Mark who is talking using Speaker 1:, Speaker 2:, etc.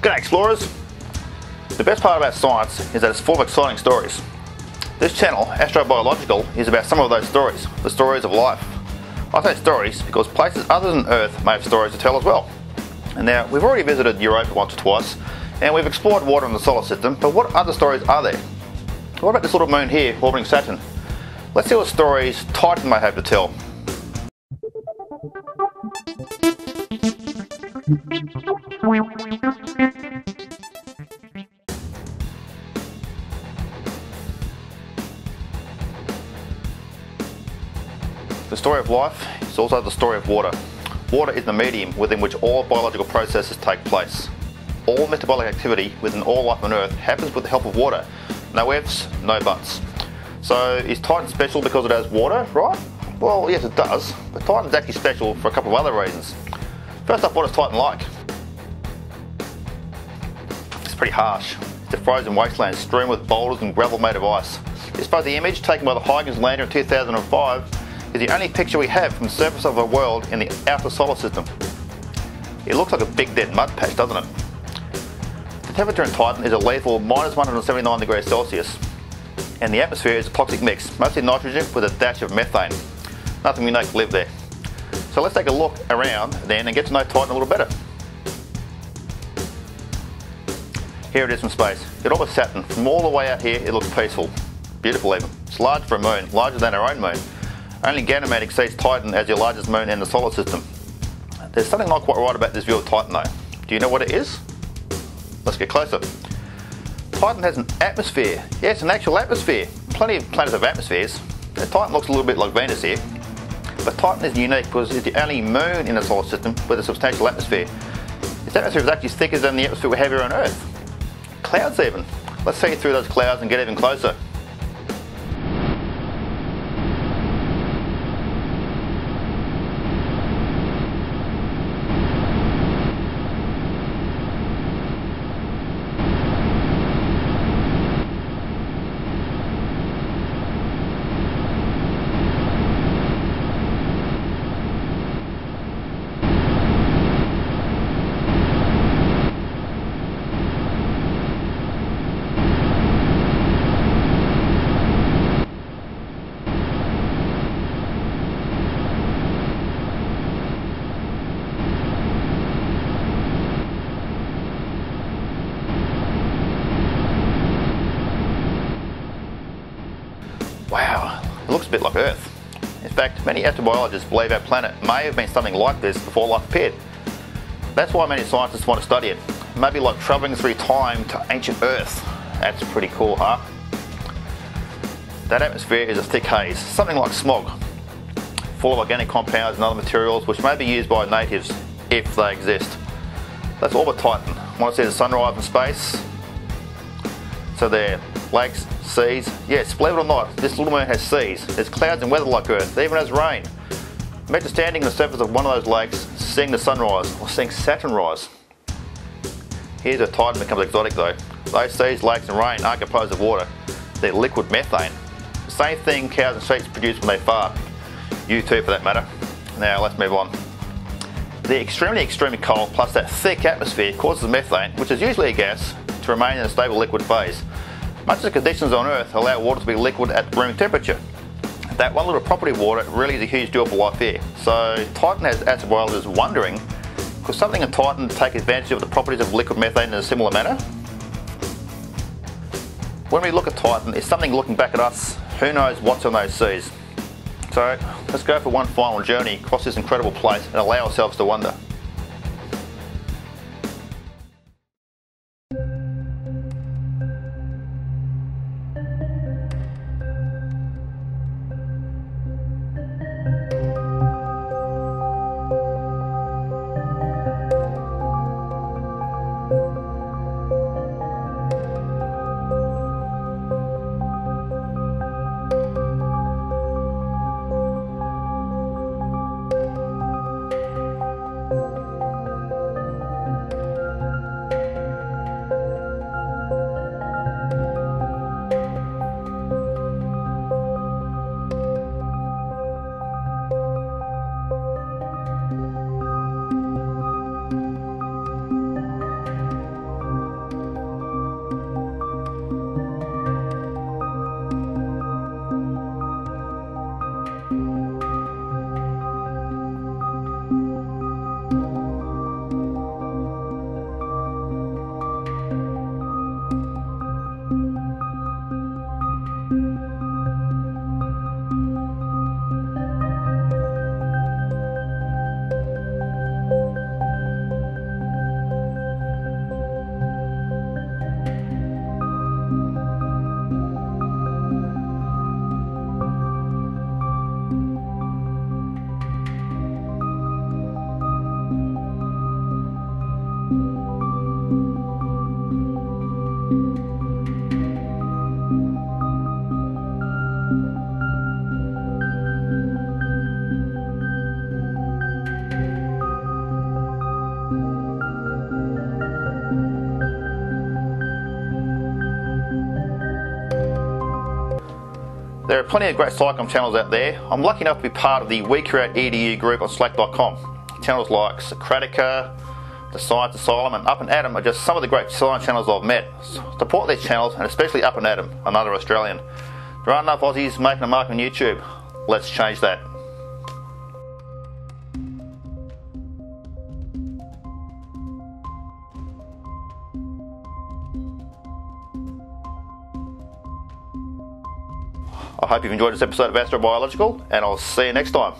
Speaker 1: G'day explorers! The best part about science is that it's full of exciting stories. This channel, Astrobiological, is about some of those stories, the stories of life. I say stories because places other than Earth may have stories to tell as well. And now, we've already visited Europa once or twice, and we've explored water in the solar system, but what other stories are there? What about this little moon here orbiting Saturn? Let's see what stories Titan may have to tell. The story of life is also the story of water. Water is the medium within which all biological processes take place. All metabolic activity within all life on Earth happens with the help of water. No ifs, no buts. So is Titan special because it has water, right? Well, yes it does, but Titan's actually special for a couple of other reasons. First up, what is Titan like? It's pretty harsh. It's a frozen wasteland strewn with boulders and gravel made of ice. Suppose the image taken by the Huygens lander in 2005 is the only picture we have from the surface of our world in the outer solar system. It looks like a big dead mud patch, doesn't it? The temperature in Titan is a lethal minus 179 degrees Celsius, and the atmosphere is a toxic mix, mostly nitrogen with a dash of methane. Nothing we unique to live there. So let's take a look around then and get to know Titan a little better. Here it is from space. It orbits Saturn. From all the way out here, it looks peaceful. Beautiful even. It's large for a moon, larger than our own moon. Only Ganymede exceeds Titan as your largest moon in the solar system. There's something not quite right about this view of Titan though. Do you know what it is? Let's get closer. Titan has an atmosphere. Yes, an actual atmosphere. Plenty of planets have atmospheres. Titan looks a little bit like Venus here. But Titan is unique because it's the only moon in the solar system with a substantial atmosphere. Its atmosphere is actually thicker than the atmosphere we have here on Earth. Clouds even. Let's see through those clouds and get even closer. It looks a bit like Earth. In fact, many astrobiologists believe our planet may have been something like this before life appeared. That's why many scientists want to study it. Maybe like travelling through time to ancient Earth. That's pretty cool, huh? That atmosphere is a thick haze, something like smog, full of organic compounds and other materials which may be used by natives if they exist. Let's orbit Titan. Want to see the sunrise in space? So there, lakes, seas. Yes, believe it or not, this little moon has seas. There's clouds and weather like Earth. It even has rain. Imagine standing on the surface of one of those lakes, seeing the sunrise, or seeing Saturn rise. Here's where Titan becomes exotic though. Those seas, lakes and rain aren't composed of water. They're liquid methane. The same thing cows and sheep produce when they fart. You too for that matter. Now let's move on. The extremely extremely cold plus that thick atmosphere causes methane, which is usually a gas, to remain in a stable liquid phase. Much of the conditions on Earth allow water to be liquid at room temperature. That one little property of water really is a huge deal for life here. So Titan has astrobiologists wondering, could something in Titan take advantage of the properties of liquid methane in a similar manner? When we look at Titan, is something looking back at us? Who knows what's on those seas? So let's go for one final journey across this incredible place and allow ourselves to wonder. There are plenty of great Cyclone channels out there. I'm lucky enough to be part of the We Create EDU group on Slack.com. Channels like Socratica, the Science Asylum, and Up and Atom are just some of the great science channels I've met. Support these channels, and especially Up and Atom, another Australian. There aren't enough Aussies making a mark on YouTube. Let's change that. I hope you've enjoyed this episode of Astrobiological, and I'll see you next time.